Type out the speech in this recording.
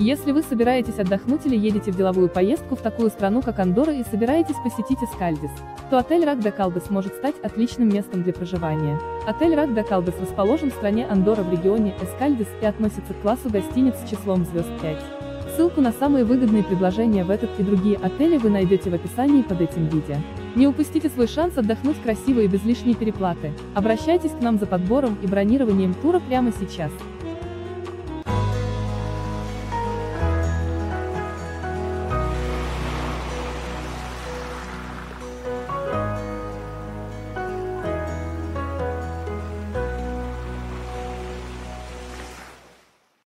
Если вы собираетесь отдохнуть или едете в деловую поездку в такую страну, как Андорра и собираетесь посетить Эскальдис, то отель Рак де Калдес может стать отличным местом для проживания. Отель Рак де Калдес расположен в стране Андорра в регионе Эскальдис и относится к классу гостиниц с числом звезд 5. Ссылку на самые выгодные предложения в этот и другие отели вы найдете в описании под этим видео. Не упустите свой шанс отдохнуть красиво и без лишней переплаты. Обращайтесь к нам за подбором и бронированием тура прямо сейчас.